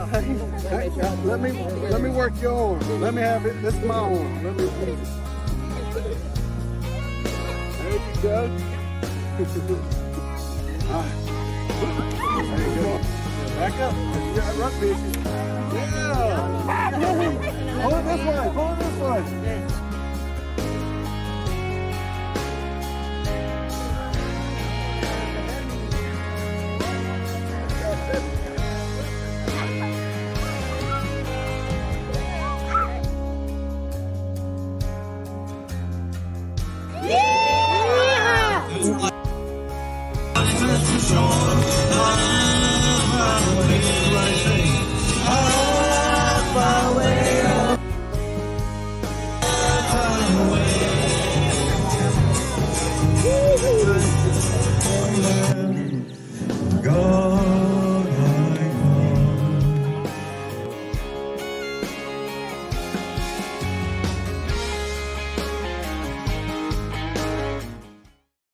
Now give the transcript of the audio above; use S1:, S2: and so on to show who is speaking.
S1: Let me let me work your arm. Let me have it. This is my arm. Let me. There you go. There you go. Back up. You got rugby. Yeah. Pull it this way. Pull it this way.
S2: love.